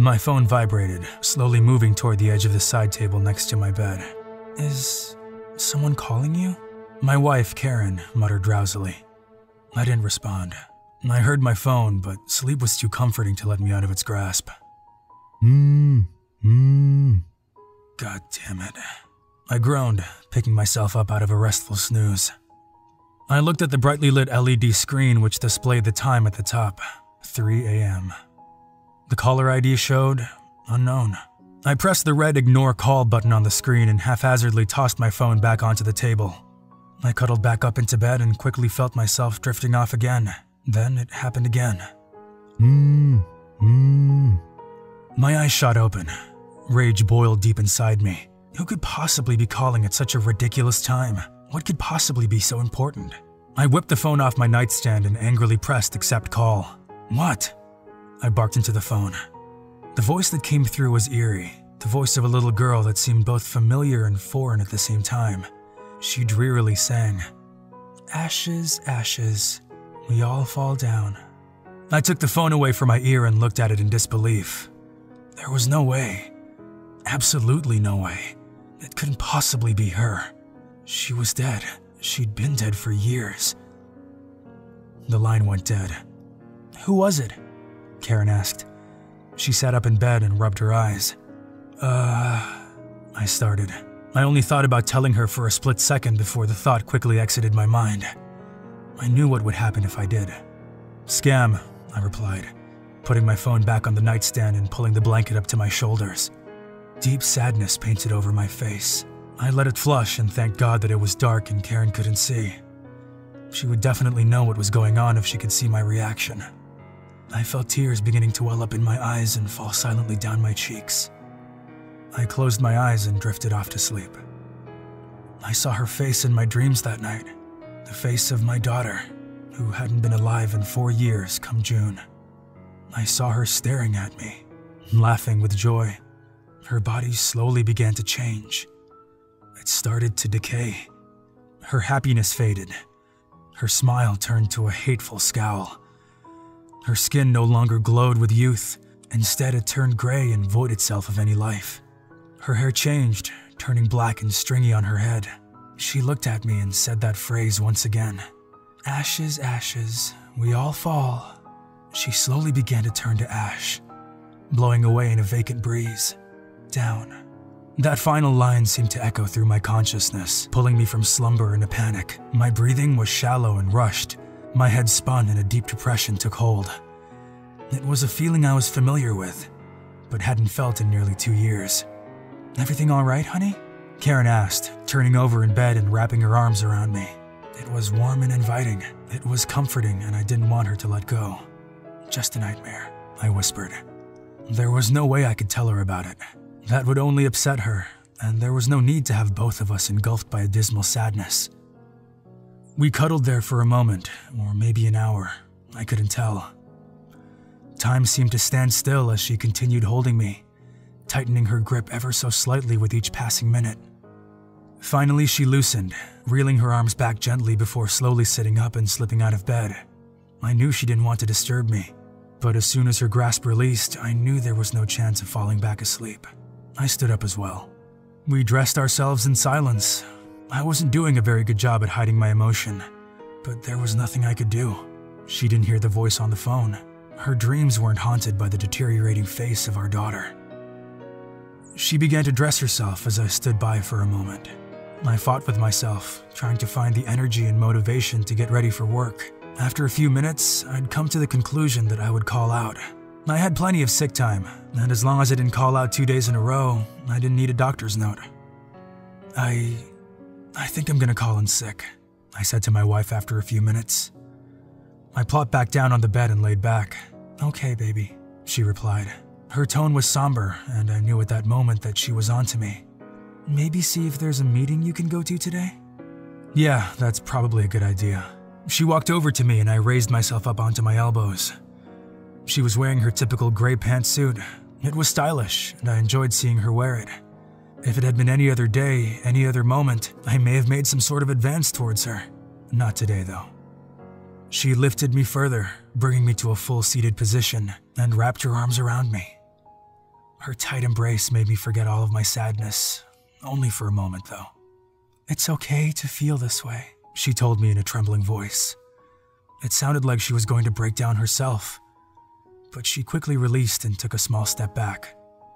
My phone vibrated, slowly moving toward the edge of the side table next to my bed. Is someone calling you? My wife, Karen, muttered drowsily. I didn't respond. I heard my phone, but sleep was too comforting to let me out of its grasp. Mmm, mmm. God damn it. I groaned, picking myself up out of a restful snooze. I looked at the brightly lit LED screen which displayed the time at the top 3 a.m. The caller ID showed unknown. I pressed the red ignore call button on the screen and haphazardly tossed my phone back onto the table. I cuddled back up into bed and quickly felt myself drifting off again. Then it happened again. Mmm, mmm. My eyes shot open. Rage boiled deep inside me. Who could possibly be calling at such a ridiculous time? What could possibly be so important? I whipped the phone off my nightstand and angrily pressed accept call. What? I barked into the phone. The voice that came through was eerie, the voice of a little girl that seemed both familiar and foreign at the same time. She drearily sang, Ashes, ashes, we all fall down. I took the phone away from my ear and looked at it in disbelief. There was no way. Absolutely no way. It couldn't possibly be her. She was dead. She'd been dead for years. The line went dead. Who was it? Karen asked. She sat up in bed and rubbed her eyes. Uh, I started. I only thought about telling her for a split second before the thought quickly exited my mind. I knew what would happen if I did. Scam, I replied, putting my phone back on the nightstand and pulling the blanket up to my shoulders. Deep sadness painted over my face. I let it flush and thanked God that it was dark and Karen couldn't see. She would definitely know what was going on if she could see my reaction. I felt tears beginning to well up in my eyes and fall silently down my cheeks. I closed my eyes and drifted off to sleep. I saw her face in my dreams that night, the face of my daughter, who hadn't been alive in four years come June. I saw her staring at me, laughing with joy. Her body slowly began to change. It started to decay. Her happiness faded. Her smile turned to a hateful scowl. Her skin no longer glowed with youth. Instead, it turned gray and void itself of any life. Her hair changed, turning black and stringy on her head. She looked at me and said that phrase once again Ashes, ashes, we all fall. She slowly began to turn to ash, blowing away in a vacant breeze. Down. That final line seemed to echo through my consciousness, pulling me from slumber in a panic. My breathing was shallow and rushed. My head spun and a deep depression took hold. It was a feeling I was familiar with, but hadn't felt in nearly two years. Everything all right, honey? Karen asked, turning over in bed and wrapping her arms around me. It was warm and inviting. It was comforting, and I didn't want her to let go. Just a nightmare, I whispered. There was no way I could tell her about it. That would only upset her, and there was no need to have both of us engulfed by a dismal sadness. We cuddled there for a moment, or maybe an hour. I couldn't tell. Time seemed to stand still as she continued holding me, tightening her grip ever so slightly with each passing minute. Finally, she loosened, reeling her arms back gently before slowly sitting up and slipping out of bed. I knew she didn't want to disturb me, but as soon as her grasp released, I knew there was no chance of falling back asleep. I stood up as well. We dressed ourselves in silence. I wasn't doing a very good job at hiding my emotion, but there was nothing I could do. She didn't hear the voice on the phone. Her dreams weren't haunted by the deteriorating face of our daughter. She began to dress herself as I stood by for a moment. I fought with myself, trying to find the energy and motivation to get ready for work. After a few minutes, I'd come to the conclusion that I would call out. I had plenty of sick time, and as long as I didn't call out two days in a row, I didn't need a doctor's note. I. I think I'm gonna call in sick, I said to my wife after a few minutes. I plopped back down on the bed and laid back. Okay, baby, she replied. Her tone was somber, and I knew at that moment that she was onto me. Maybe see if there's a meeting you can go to today? Yeah, that's probably a good idea. She walked over to me and I raised myself up onto my elbows. She was wearing her typical gray pantsuit. It was stylish, and I enjoyed seeing her wear it. If it had been any other day, any other moment, I may have made some sort of advance towards her. Not today, though. She lifted me further, bringing me to a full seated position, and wrapped her arms around me. Her tight embrace made me forget all of my sadness, only for a moment though. It's okay to feel this way, she told me in a trembling voice. It sounded like she was going to break down herself, but she quickly released and took a small step back.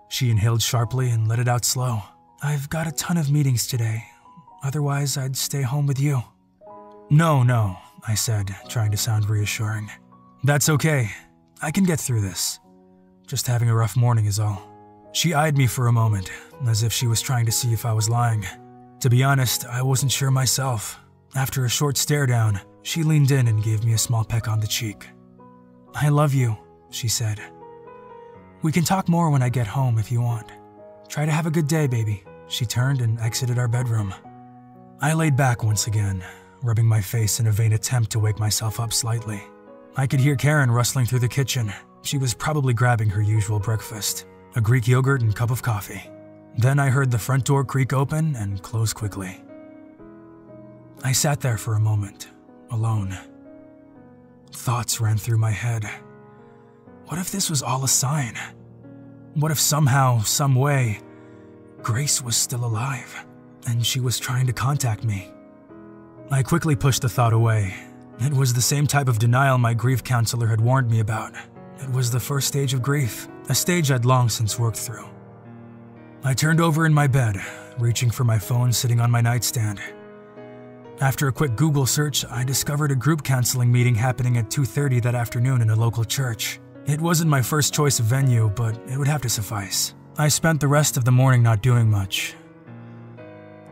She inhaled sharply and let it out slow. I've got a ton of meetings today. Otherwise, I'd stay home with you. No, no, I said, trying to sound reassuring. That's okay. I can get through this. Just having a rough morning is all. She eyed me for a moment, as if she was trying to see if I was lying. To be honest, I wasn't sure myself. After a short stare down, she leaned in and gave me a small peck on the cheek. I love you, she said. We can talk more when I get home if you want. Try to have a good day, baby. She turned and exited our bedroom. I laid back once again, rubbing my face in a vain attempt to wake myself up slightly. I could hear Karen rustling through the kitchen. She was probably grabbing her usual breakfast a Greek yogurt and cup of coffee. Then I heard the front door creak open and close quickly. I sat there for a moment, alone. Thoughts ran through my head. What if this was all a sign? What if somehow, some way, Grace was still alive and she was trying to contact me? I quickly pushed the thought away. It was the same type of denial my grief counselor had warned me about. It was the first stage of grief, a stage I'd long since worked through. I turned over in my bed, reaching for my phone sitting on my nightstand. After a quick Google search, I discovered a group counseling meeting happening at 2:30 that afternoon in a local church. It wasn't my first choice of venue, but it would have to suffice. I spent the rest of the morning not doing much.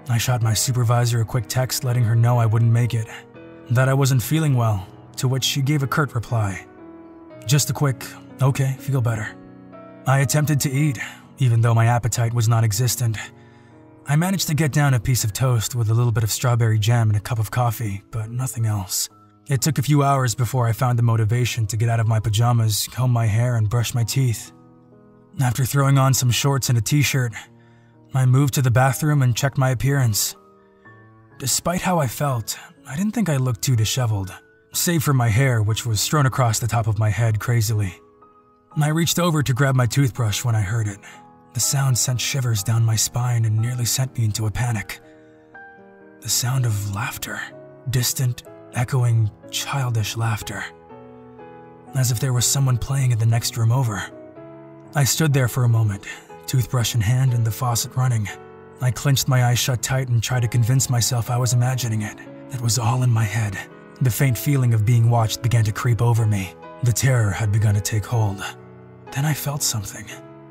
I shot my supervisor a quick text letting her know I wouldn't make it, that I wasn't feeling well, to which she gave a curt reply. Just a quick, okay, feel better. I attempted to eat, even though my appetite was non existent. I managed to get down a piece of toast with a little bit of strawberry jam and a cup of coffee, but nothing else. It took a few hours before I found the motivation to get out of my pajamas, comb my hair, and brush my teeth. After throwing on some shorts and a t shirt, I moved to the bathroom and checked my appearance. Despite how I felt, I didn't think I looked too disheveled, save for my hair, which was strewn across the top of my head crazily. I reached over to grab my toothbrush when I heard it. The sound sent shivers down my spine and nearly sent me into a panic. The sound of laughter, distant, echoing, childish laughter. As if there was someone playing in the next room over. I stood there for a moment, toothbrush in hand and the faucet running. I clenched my eyes shut tight and tried to convince myself I was imagining it. It was all in my head. The faint feeling of being watched began to creep over me. The terror had begun to take hold. Then I felt something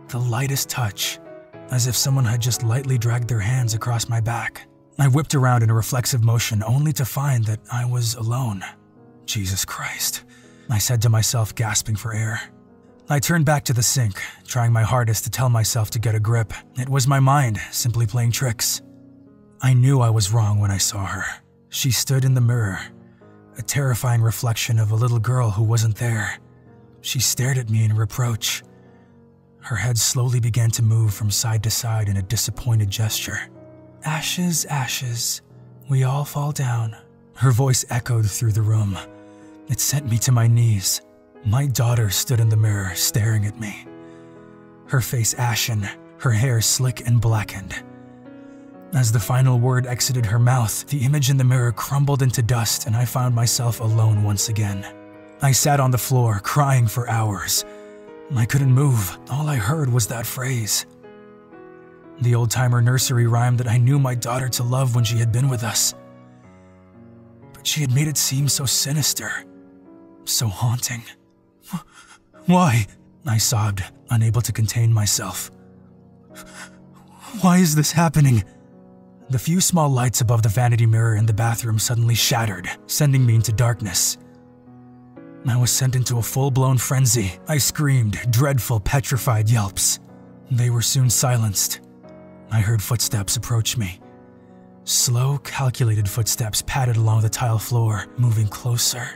the lightest touch, as if someone had just lightly dragged their hands across my back. I whipped around in a reflexive motion only to find that I was alone. Jesus Christ, I said to myself, gasping for air. I turned back to the sink, trying my hardest to tell myself to get a grip. It was my mind, simply playing tricks. I knew I was wrong when I saw her. She stood in the mirror, a terrifying reflection of a little girl who wasn't there. She stared at me in reproach. Her head slowly began to move from side to side in a disappointed gesture. Ashes, ashes, we all fall down. Her voice echoed through the room. It sent me to my knees. My daughter stood in the mirror, staring at me. Her face ashen, her hair slick and blackened. As the final word exited her mouth, the image in the mirror crumbled into dust, and I found myself alone once again. I sat on the floor, crying for hours. I couldn't move. All I heard was that phrase. The old timer nursery rhyme that I knew my daughter to love when she had been with us. But she had made it seem so sinister, so haunting. Why? I sobbed, unable to contain myself. Why is this happening? The few small lights above the vanity mirror in the bathroom suddenly shattered, sending me into darkness. I was sent into a full blown frenzy. I screamed, dreadful, petrified yelps. They were soon silenced. I heard footsteps approach me. Slow, calculated footsteps padded along the tile floor, moving closer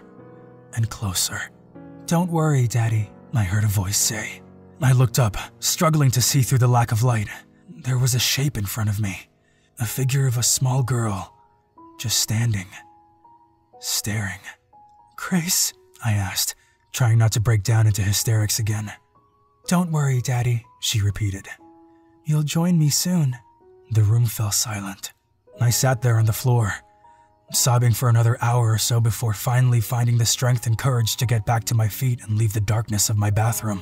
and closer. Don't worry, Daddy, I heard a voice say. I looked up, struggling to see through the lack of light. There was a shape in front of me, a figure of a small girl, just standing, staring. Grace? I asked, trying not to break down into hysterics again. Don't worry, Daddy, she repeated. You'll join me soon. The room fell silent. I sat there on the floor, sobbing for another hour or so before finally finding the strength and courage to get back to my feet and leave the darkness of my bathroom.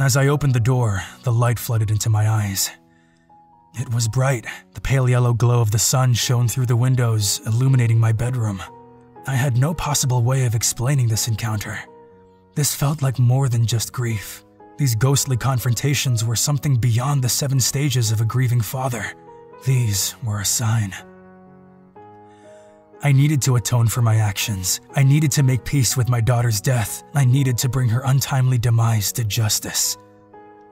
As I opened the door, the light flooded into my eyes. It was bright. The pale yellow glow of the sun shone through the windows, illuminating my bedroom. I had no possible way of explaining this encounter. This felt like more than just grief. These ghostly confrontations were something beyond the seven stages of a grieving father. These were a sign. I needed to atone for my actions. I needed to make peace with my daughter's death. I needed to bring her untimely demise to justice.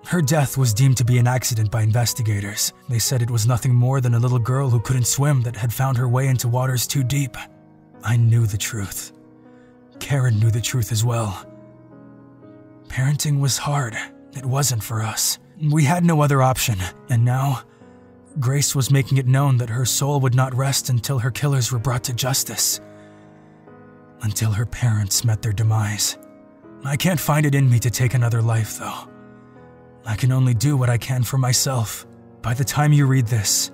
Her death was deemed to be an accident by investigators. They said it was nothing more than a little girl who couldn't swim that had found her way into waters too deep. I knew the truth. Karen knew the truth as well. Parenting was hard. It wasn't for us. We had no other option, and now, Grace was making it known that her soul would not rest until her killers were brought to justice. Until her parents met their demise. I can't find it in me to take another life, though. I can only do what I can for myself. By the time you read this,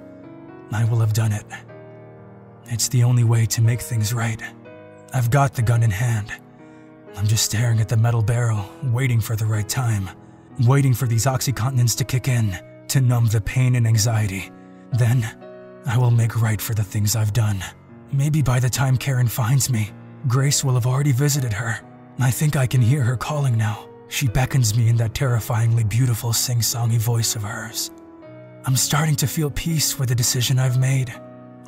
I will have done it. It's the only way to make things right. I've got the gun in hand. I'm just staring at the metal barrel, waiting for the right time. Waiting for these oxycontins to kick in, to numb the pain and anxiety. Then, I will make right for the things I've done. Maybe by the time Karen finds me, Grace will have already visited her. I think I can hear her calling now. She beckons me in that terrifyingly beautiful sing-songy voice of hers. I'm starting to feel peace with the decision I've made.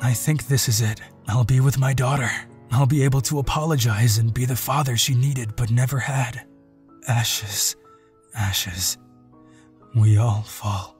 I think this is it. I'll be with my daughter. I'll be able to apologize and be the father she needed but never had. Ashes, ashes. We all fall.